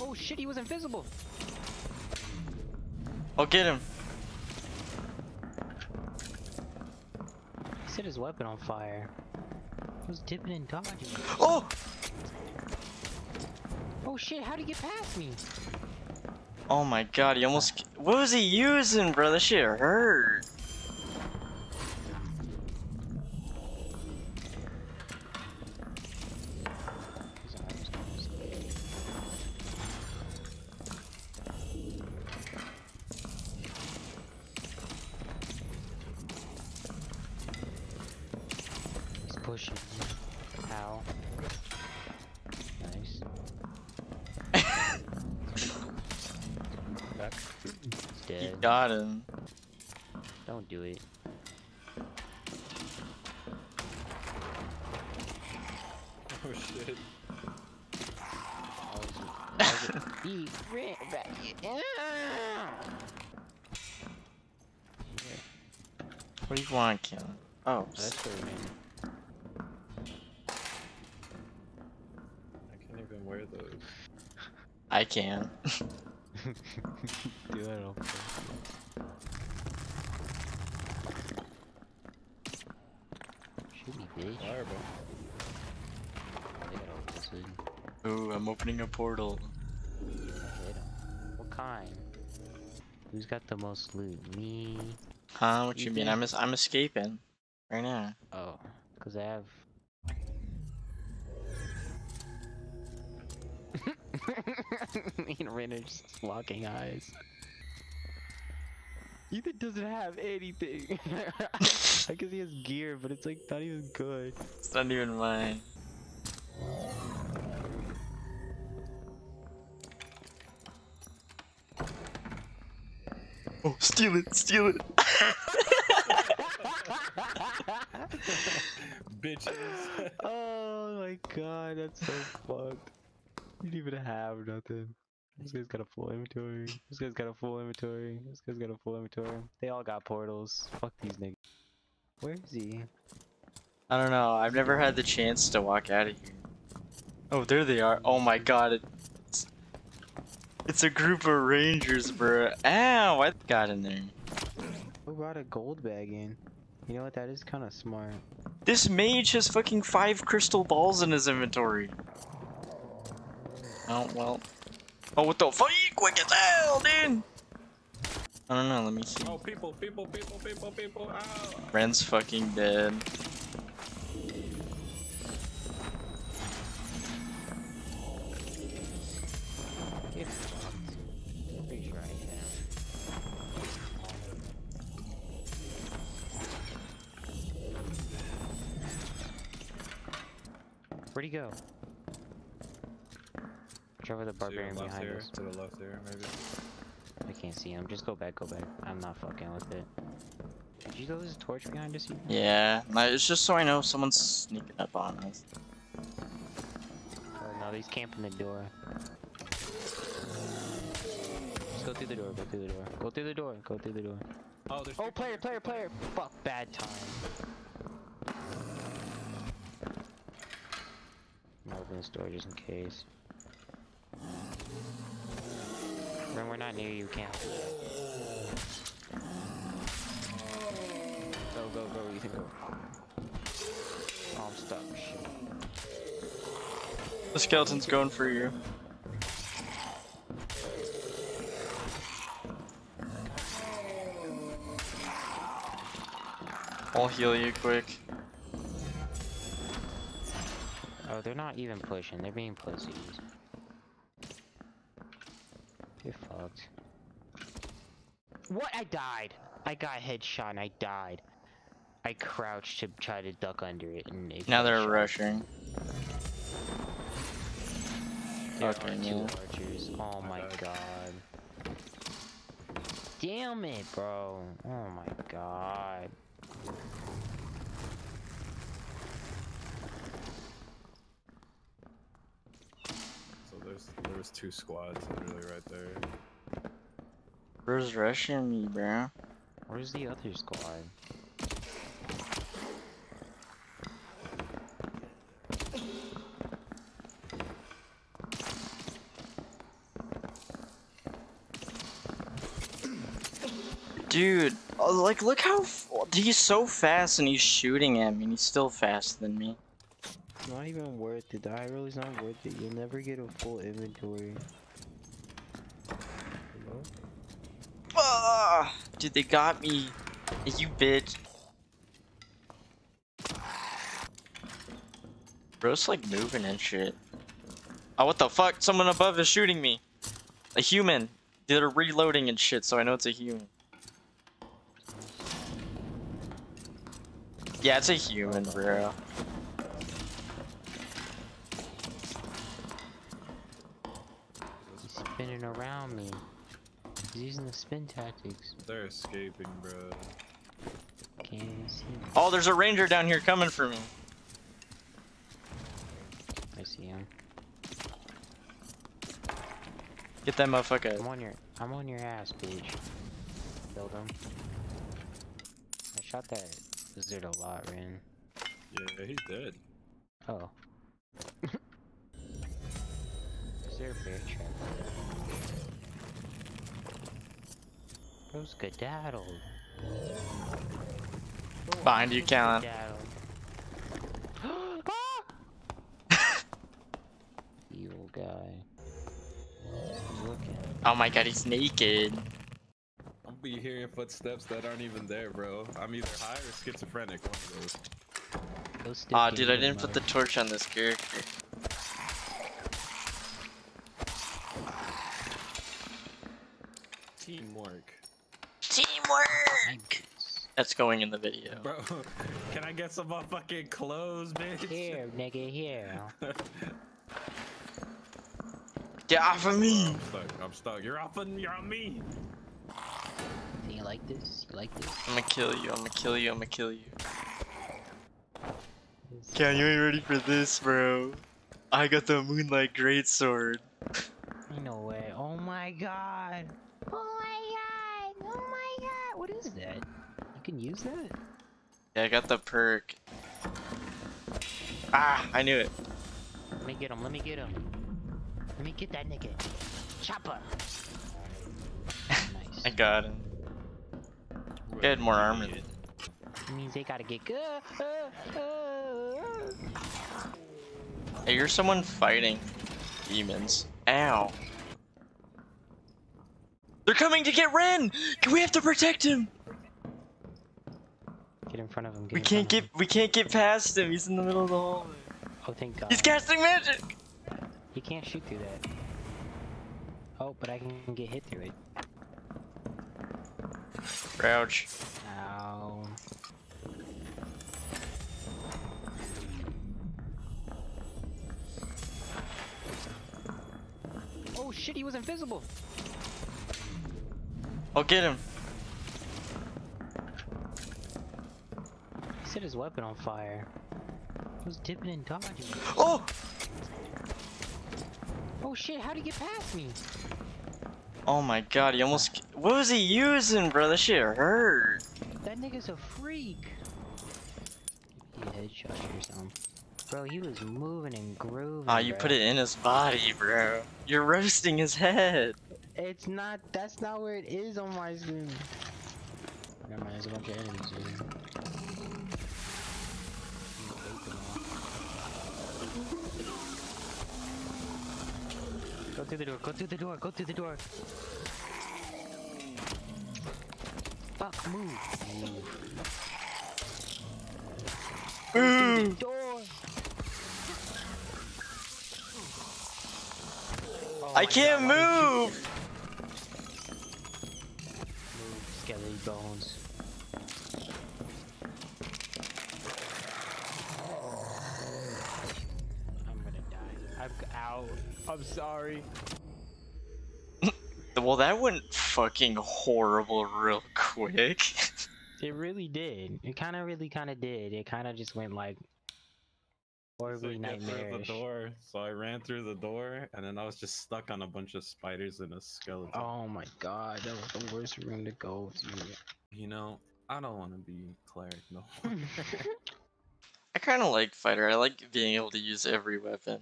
Oh shit, he was invisible. I'll get him. He set his weapon on fire. He was dipping and dodging. Oh! Oh shit, how'd he get past me? Oh my god, he almost. What was he using, bro? That shit hurt. His arms almost- He's pushing. Ow. Nice. Back. He's He dead. got him. Don't do it. Oh shit. I was, he ran back. Yeah. What do you want, kill? Oh, That's for me. I can. do it on Shoot me, bitch. Fireball. They got all this in. Ooh, I'm opening a portal. What kind? Who's got the most loot? Me? Huh? What you You mean? did. I'm I'm escaping right now. Oh, cause I have. Me and Ren are just locking eyes. Ethan doesn't have anything. I guess he has gear, but it's like not even good. It's not even mine. Oh, steal it! Steal it! Bitches. oh my god, that's so fucked. You didn't even have nothing. This guy's got a full inventory. This guy's got a full inventory. This guy's got a full inventory. They all got portals. Fuck these niggas. Where is he? I don't know. I've never had the chance to walk out of here. Oh, there they are. Oh my god. It's, it's a group of rangers, bro. Ow! I got in there. Who brought a gold bag in? You know what? That is kind of smart. This mage has fucking five crystal balls in his inventory. Oh, well. Oh, what the fuck? Quick as hell, dude! I don't know, let me see. oh, people, people, people, people, people. Ow. Ren's fucking dead. Get fucked. Pretty sure I can. Where'd he go? Trevor the To your barbarian left behind here, us. To the left there, maybe. I can't see him. Just go back, go back. I'm not fucking with it. Did you throw this torch behind us? Ethan? Yeah, no, it's just so I know someone's sneaking up on us. Oh no, he's camping the door. Just go through the door, go through the door. Go through the door, go through the door. Oh, there's Oh, player, player, player! Fuck, bad time. I'm open this door just in case. Not near you, camp. Go, go, go, Ethan, go. Oh, I'm stuck. Shit. The skeleton's going for you. I'll heal you quick. Oh, they're not even pushing. They're being pussies. You're fucked. What? I died. I got headshot and I died. I crouched to try to duck under it and it Now they're shot. rushing. There Okay, are two yeah. archers. Oh my bad. god. Damn it, bro. Oh my god. So there's there's two squads literally right there. Bro's rushing me, bro. Where's the other squad? Dude, uh, like, look how he's so fast and he's shooting at me, and he's still faster than me. Not even worth it. The high roll is not worth it. You'll never get a full inventory. Dude, they got me. You bitch. Bro's like moving and shit. Oh, what the fuck? Someone above is shooting me. A human. They're reloading and shit, so I know it's a human. Yeah, it's a human, bro. He's spinning around me. He's using the spin tactics. They're escaping, bro. Can't even see me. Oh, there's a ranger down here coming for me. I see him. Get that motherfucker. I'm on your I'm on your ass, bitch. Killed him. I shot that lizard a lot, Rin. Yeah, he's dead. Oh. Is there a bear trap? Bro's skedaddled. Bro, Behind you, bro's Callan. Evil guy. He's looking. Oh my god, he's naked. I'll be hearing footsteps that aren't even there, bro. I'm either high or schizophrenic. One of those. Those Aw, in dude, I didn't put the torch on this character. That's going in the video. Bro, can I get some fucking clothes, bitch? Here, nigga, here. Get off of me! I'm stuck. I'm stuck. You're off on, you're on me. Do you like this? You like this? I'm gonna kill you, I'm gonna kill you, I'm gonna kill you. This- Cal, you ain't ready for this, bro. I got the Moonlight Greatsword. Ain't no way. Oh my god. Oh my god. Oh my god. What is that? Can use that? Yeah, I got the perk. Ah, I knew it. Let me get him. Let me get him. Let me get that nigga. Chopper. nice. I got him. He had more armor. than- It means they gotta get good. Hey, you're someone fighting demons. Ow. They're coming to get Ren! We have to protect him! Get in front of him. Get We can't get him. we can't get past him. He's in the middle of the hallway. Oh, thank god. He's casting magic! He can't shoot through that. Oh, but I can get hit through it. Crouch. Ow. Oh shit, he was invisible. I'll get him. Set his weapon on fire. He was dipping and dodging. Oh! Oh shit, how'd he get past me? Oh my god, he almost. What was he using, bro? That shit hurt. That nigga's a freak. He headshot you or something. Bro, he was moving and grooving. Ah, you bro. put it in his body, bro. You're roasting his head. It's not. That's not where it is on my screen. Never mind, there's a bunch of enemies here. Go through the door. Go through the door. Go through the door. Fuck, move. Move. Go the door. Oh I can't oh God, why did you- move. Move, skelly bones. I'm gonna die. I'm g- ow. I'm sorry. Well, that went fucking horrible real quick. It really did. It kind of really kind of did. It kind of just went like So horribly you get the nightmarish. door. So I ran through the door, and then I was just stuck on a bunch of spiders and a skeleton. Oh my god, that was the worst room to go to. You know, I don't want to be cleric no more. I kind of like fighter. I like being able to use every weapon.